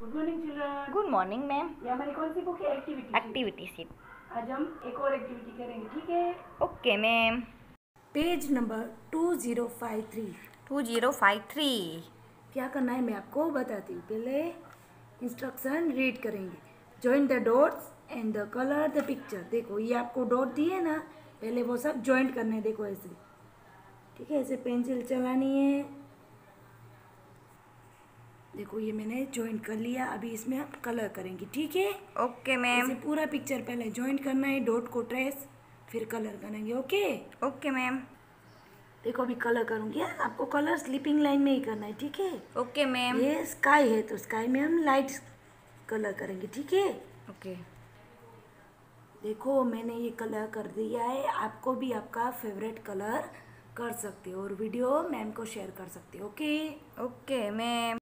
Good morning children good morning ma'am ये हमारी कौन सी बुक है? एक्टिविटी एक्टिविटी सीट आज हम एक और एक्टिविटी करेंगे ठीक है? Okay ma'am page number two zero five three two zero five three क्या करना है मैं आपको बताती हूँ। पहले इंस्ट्रक्शन रीड करेंगे। Join the dots and the colour the picture देखो ये आपको डॉट दिए ना पहले वो सब जॉइंट करने देखो ऐसे। ठीक है ऐसे पेंसिल चलानी है। देखो ये मैंने ज्वाइंट कर लिया अभी इसमें हम कलर करेंगे ठीक है? ओके मैम पूरा पिक्चर पहले ज्वाइंट करना है डॉट को ट्रेस फिर कलर करेंगे ओके ओके मैम देखो अभी कलर करूँगी हाँ? आपको कलर स्लीपिंग लाइन में ही करना है ठीक है? ओके मैम ये स्काई है तो स्काई में हम लाइट कलर करेंगे ठीक है? ओके देखो मैंने ये कलर कर दिया है आपको भी आपका फेवरेट कलर कर सकते हो और वीडियो मैम को शेयर कर सकते हो ओके ओके मैम